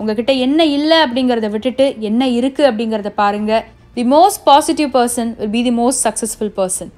உங்ககிட்ட என்ன இல்லை அப்படிங்கிறத விட்டுட்டு என்ன இருக்குது அப்படிங்கிறத பாருங்க. The most positive person will be the most successful person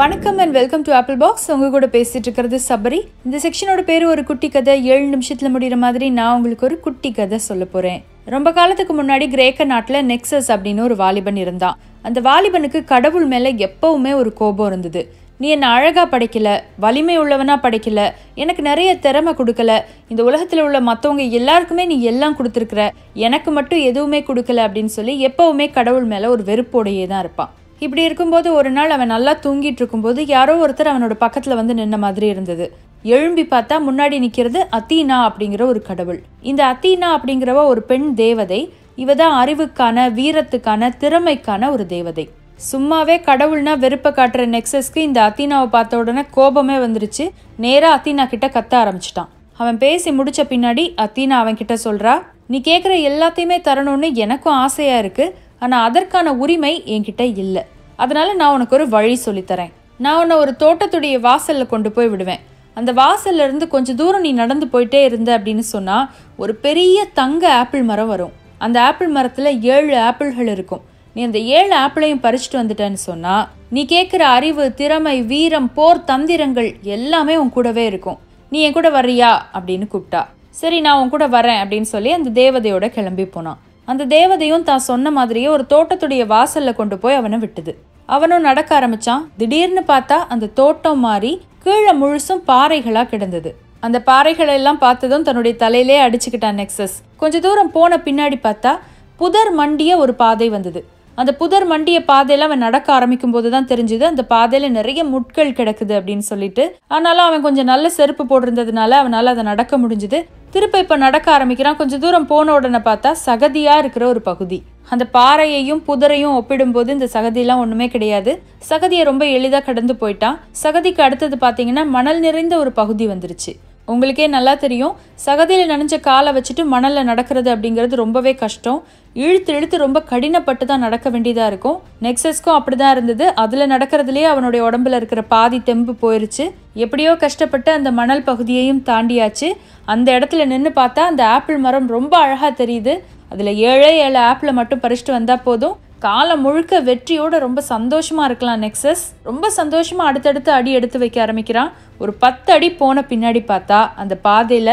வணக்கம் and welcome to Apple Box உங்க கூட பேசிட்டு இருக்கிறது சபரி. இந்த செக்ஷனோட பேர் ஒரு குட்டி கதை. ஏழு நிமிஷத்தில் முடிகிற மாதிரி நான் உங்களுக்கு ஒரு குட்டி கதை சொல்ல போகிறேன் ரொம்ப காலத்துக்கு முன்னாடி கிரேக்க நாட்டில் நெக்ஸஸ் அப்படின்னு ஒரு வாலிபன் இருந்தான். அந்த வாலிபனுக்கு கடவுள் மேலே எப்பவுமே ஒரு கோபம் இருந்தது. நீ என்னை அழகாக படைக்கல வலிமை உள்ளவனாக படைக்கல எனக்கு நிறைய திறமை கொடுக்கல. இந்த உலகத்தில் உள்ள மற்றவங்க எல்லாருக்குமே நீ எல்லாம் கொடுத்துருக்குற. எனக்கு மட்டும் எதுவுமே கொடுக்கல அப்படின்னு சொல்லி எப்போவுமே கடவுள் மேலே ஒரு வெறுப்போடையே தான் இருப்பான். இப்படி இருக்கும்போது ஒரு நாள் அவன் நல்லா தூங்கிட்டு இருக்கும்போது யாரோ ஒருத்தர் அவனோட பக்கத்தில் வந்து நின்ன மாதிரி இருந்தது. எழும்பி பார்த்தா முன்னாடி நிற்கிறது அத்தீனா அப்படிங்கிற ஒரு கடவுள். இந்த அத்தீனா அப்படிங்கிறவ ஒரு பெண் தேவதை இவ தான் அறிவுக்கான வீரத்துக்கான திறமைக்கான ஒரு தேவதை. சும்மாவே கடவுள்னா வெறுப்பை காட்டுற நெக்ஸஸ்க்கு இந்த அத்தீனாவை பார்த்த உடனே கோபமே வந்துருச்சு. நேராக அத்தீனா கிட்ட கத்த ஆரம்பிச்சிட்டான். அவன் பேசி முடிச்ச பின்னாடி அத்தீனா அவன் கிட்ட சொல்றா நீ கேட்குற எல்லாத்தையுமே தரணும்னு எனக்கும் ஆசையா இருக்கு. ஆனால் அதற்கான உரிமை என்கிட்ட இல்லை. அதனால நான் உனக்கு ஒரு வழி சொல்லித்தரேன் நான் உன்னை ஒரு தோட்டத்துடைய வாசல்ல கொண்டு போய் விடுவேன். அந்த வாசல்ல இருந்து கொஞ்சம் தூரம் நீ நடந்து போயிட்டே இருந்த அப்படின்னு சொன்னா ஒரு பெரிய தங்க ஆப்பிள் மரம் வரும். அந்த ஆப்பிள் மரத்துல ஏழு ஆப்பிள்கள் இருக்கும். நீ அந்த ஏழு ஆப்பிளையும் பறிச்சுட்டு வந்துட்டேன்னு சொன்னா நீ கேட்குற அறிவு திறமை வீரம் போர் தந்திரங்கள் எல்லாமே உன் கூடவே இருக்கும். நீ என் கூட வர்றியா? அப்படின்னு கூப்பிட்டா. சரி நான் உன் கூட வரேன் அப்படின்னு சொல்லி அந்த தேவதையோட கிளம்பி போனான். அந்த தேவதையும் தான் சொன்ன மாதிரியே ஒரு தோட்டத்துடைய வாசல்ல கொண்டு போய் அவனை விட்டுது. அவனும் நடக்க ஆரம்பிச்சான். திடீர்னு பார்த்தா அந்த தோட்டம் மாறி கீழே முழுசும் பாறைகளா கிடந்தது. அந்த பாறைகளை எல்லாம் பார்த்ததும் தன்னுடைய தலையிலே அடிச்சுக்கிட்டான் நெக்ஸஸ் கொஞ்ச தூரம் போன பின்னாடி பார்த்தா புதர் மண்டிய ஒரு பாதை வந்தது. அந்த புதர் மண்டிய பாதையில் அவன் நடக்க ஆரம்பிக்கும் போது தான் தெரிஞ்சுது அந்த பாதையில் நிறைய முட்கள் கிடக்குது அப்படின்னு சொல்லிட்டு. ஆனாலும் அவன் கொஞ்சம் நல்ல செருப்பு போட்டிருந்ததுனால அவனால் அதை நடக்க முடிஞ்சுது. திருப்ப இப்போ நடக்க ஆரம்பிக்கிறான். கொஞ்சம் தூரம் போன உடனே பார்த்தா சகதியாக இருக்கிற ஒரு பகுதி. அந்த பாறையையும் புதரையும் ஒப்பிடும்போது இந்த சகதியெல்லாம் ஒன்றுமே கிடையாது. சகதியை ரொம்ப எளிதாக கடந்து போயிட்டான். சகதிக்கு அடுத்தது பார்த்தீங்கன்னா மணல் நிறைந்த ஒரு பகுதி வந்துருச்சு. உங்களுக்கே நல்லா தெரியும். சகதியில் நனைஞ்ச காலை வச்சுட்டு மணலில் நடக்கிறது அப்படிங்கிறது ரொம்பவே கஷ்டம். இழுத்து இழுத்து ரொம்ப கடினப்பட்டு தான் நடக்க வேண்டியதாக இருக்கும். நெக்ஸஸ்க்கும் அப்படி தான் இருந்தது. அதில் நடக்கிறதுலேயே அவனுடைய உடம்புல இருக்கிற பாதி தெம்பு போயிருச்சு. எப்படியோ கஷ்டப்பட்டு அந்த மணல் பகுதியையும் தாண்டியாச்சு. அந்த இடத்துல நின்று பார்த்தா அந்த ஆப்பிள் மரம் ரொம்ப அழகாக தெரியுது. அதில் ஏழே ஏழு ஆப்பிளை மட்டும் பறிச்சுட்டு வந்தால் போதும். காலம் முழுக்க வெற்றியோட ரொம்ப சந்தோஷமா இருக்கலாம் நெக்ஸஸ் ரொம்ப சந்தோஷமா அடுத்தடுத்து அடி எடுத்து வைக்க ஆரம்பிக்கிறான். ஒரு பத்து அடி போன பின்னாடி பார்த்தா அந்த பாதையில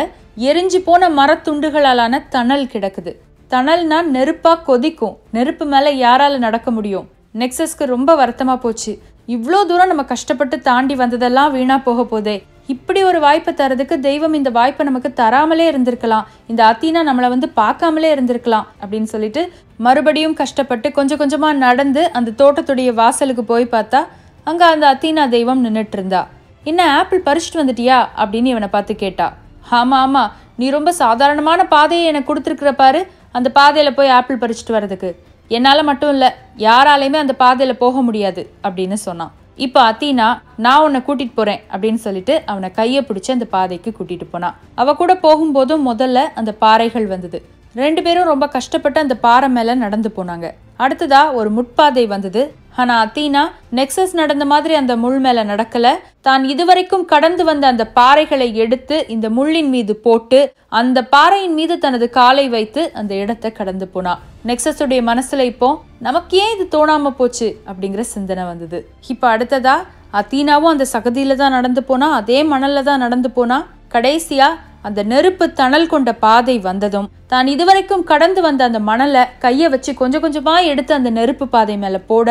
எரிஞ்சு போன மரத்துண்டுகளாலான தணல் கிடக்குது. தணல்னா நெருப்பா கொதிக்கும். நெருப்பு மேல யாரால நடக்க முடியும்? நெக்ஸஸ்க்கு ரொம்ப வருத்தமா போச்சு. இவ்வளோ தூரம் நம்ம கஷ்டப்பட்டு தாண்டி வந்ததெல்லாம் வீணா போக போதே. இப்படி ஒரு வாய்ப்பை தரதுக்கு தெய்வம் இந்த வாய்ப்பை நமக்கு தராமலே இருந்திருக்கலாம். இந்த அத்தீனா நம்மளை வந்து பார்க்காமலே இருந்திருக்கலாம் அப்படின்னு சொல்லிட்டு மறுபடியும் கஷ்டப்பட்டு கொஞ்சம் கொஞ்சமாக நடந்து அந்த தோட்டத்துடைய வாசலுக்கு போய் பார்த்தா அங்கே அந்த அத்தீனா தெய்வம் நின்றுட்டு இருந்தா என்ன ஆப்பிள் பறிச்சுட்டு வந்துட்டியா? அப்படின்னு இவனை பார்த்து கேட்டா. ஆமாம் ஆமாம் நீ ரொம்ப சாதாரணமான பாதையை எனக்கு கொடுத்துருக்குற பாரு அந்த பாதையில் போய் ஆப்பிள் பறிச்சுட்டு வர்றதுக்கு. என்னால் மட்டும் இல்லை யாராலையுமே அந்த பாதையில் போக முடியாது அப்படின்னு சொன்னான். இப்போ அத்தீனா நான் உன்னை கூட்டிட்டு போறேன் அப்படின்னு சொல்லிட்டு அவனை கையை பிடிச்சி அந்த பாதைக்கு கூட்டிட்டு போனான் அவ கூட போகும்போதும் முதல்ல அந்த பாறைகள் வந்தது. ரெண்டு பேரும் ரொம்ப கஷ்டப்பட்டு அந்த பாறை மேல நடந்து போனாங்க. அடுத்ததா ஒரு முட்பாதை வந்தது. ஆனால் அத்தீனா நெக்ஸஸ் நடந்த மாதிரி அந்த முள் மேலே நடக்கலை. தான் இதுவரைக்கும் கடந்து வந்த அந்த பாறைகளை எடுத்து இந்த முள்ளின் மீது போட்டு அந்த பாறையின் மீது தனது காலை வைத்து அந்த இடத்தை கடந்து போனா. நெக்ஸஸுடைய மனசில் இப்போ நமக்கு ஏன் இது தோணாம போச்சு? அப்படிங்கிற சிந்தனை வந்தது. இப்போ அடுத்ததா அத்தீனாவும் அந்த சகதியில் தான் நடந்து போனா அதே மணலில் தான் நடந்து போனா கடைசியாக அந்த நெருப்பு தணல் கொண்ட பாதை வந்ததும் தான் இதுவரைக்கும் கடந்து வந்த அந்த மணலை கையை வச்சு கொஞ்சம் கொஞ்சமாக எடுத்து அந்த நெருப்பு பாதை மேலே போட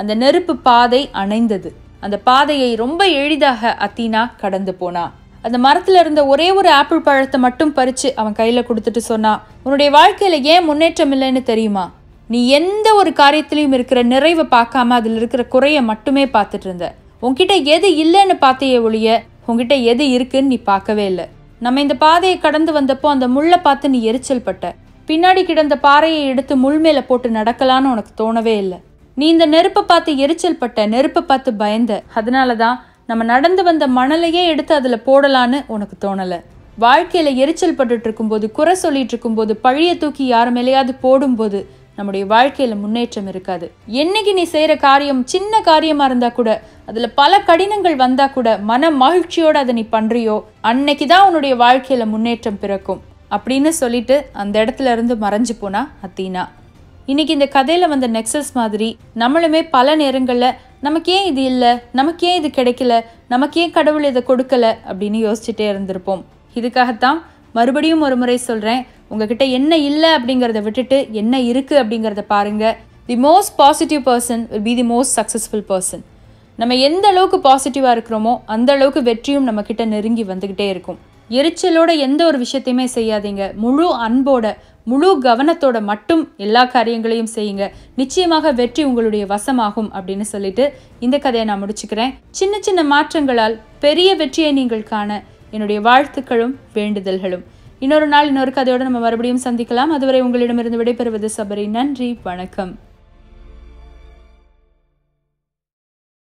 அந்த நெருப்பு பாதை அணைந்தது. அந்த பாதையை ரொம்ப எளிதாக அத்தீனா கடந்து போனா. அந்த மரத்துல இருந்த ஒரே ஒரு ஆப்பிள் பழத்தை மட்டும் பறிச்சு அவன் கையில கொடுத்துட்டு சொன்னா உன்னுடைய வாழ்க்கையில ஏன் முன்னேற்றம் இல்லைன்னு தெரியுமா? நீ எந்த ஒரு காரியத்திலையும் இருக்கிற நிறைவை பார்க்காம அதில் இருக்கிற குறைய மட்டுமே பார்த்துட்டு இருந்த. உன்கிட்ட எது இல்லைன்னு பார்த்தையே ஒழிய உன்கிட்ட எது இருக்குன்னு நீ பார்க்கவே இல்லை. நம்ம இந்த பாதையை கடந்து வந்தப்போ அந்த முள்ளை பார்த்து நீ எரிச்சல் பட்ட. பின்னாடி கிடந்த பாறையை எடுத்து முள் மேலே போட்டு நடக்கலான்னு உனக்கு தோணவே இல்லை. நீ இந்த நெருப்பை பார்த்து எரிச்சல் பட்ட நெருப்பை பார்த்து பயந்த. அதனால தான் நம்ம நடந்து வந்த மணலையே எடுத்து அதில் போடலான்னு உனக்கு தோணலை. வாழ்க்கையில் எரிச்சல் பட்டுட்டு இருக்கும்போது குறை சொல்லிட்டு இருக்கும்போது பழிய தூக்கி யார் மேலேயாவது போடும்போது நம்முடைய வாழ்க்கையில் முன்னேற்றம் இருக்காது. என்னைக்கு நீ செய்கிற காரியம் சின்ன காரியமாக இருந்தால் கூட அதில் பல கடினங்கள் வந்தால் கூட மன மகிழ்ச்சியோடு அதை நீ பண்ணுறியோ அன்னைக்கு தான் உன்னுடைய வாழ்க்கையில் முன்னேற்றம் பிறக்கும். அப்படின்னு சொல்லிட்டு அந்த இடத்துல இருந்து மறைஞ்சு போனா அத்தீனா. இன்னைக்கு இந்த கதையில் வந்த நெக்ஸஸ் மாதிரி நம்மளுமே பல நேரங்களில் நமக்கு ஏன் இது இல்லை? நமக்கு ஏன் இது கிடைக்கல? நமக்கு ஏன் கடவுள் இதை கொடுக்கல? அப்படின்னு யோசிச்சுட்டே இருந்திருப்போம். இதுக்காகத்தான் மறுபடியும் ஒரு முறை சொல்கிறேன் உங்ககிட்ட என்ன இல்லை அப்படிங்கிறத விட்டுட்டு என்ன இருக்குது அப்படிங்கிறத பாருங்கள் the most positive person will be the most successful person நம்ம எந்த அளவுக்கு பாசிட்டிவாக இருக்கிறோமோ அந்த அளவுக்கு வெற்றியும் நம்மக்கிட்ட நெருங்கி வந்துக்கிட்டே இருக்கும். எரிச்சலோட எந்த ஒரு விஷயத்தையுமே செய்யாதீங்க. முழு அன்போட முழு கவனத்தோட மட்டும் எல்லா காரியங்களையும் செய்யுங்க. நிச்சயமாக வெற்றி உங்களுடைய வசமாகும் அப்படின்னு சொல்லிட்டு இந்த கதையை நான் முடிச்சுக்கிறேன். சின்ன சின்ன மாற்றங்களால் பெரிய வெற்றியை நீங்கள் காண என்னுடைய வாழ்த்துக்களும் வேண்டுதல்களும். இன்னொரு நாள் இன்னொரு கதையோட நம்ம மறுபடியும் சந்திக்கலாம். அதுவரை உங்களிடமிருந்து விடைபெறுவது சபரி. நன்றி. வணக்கம்.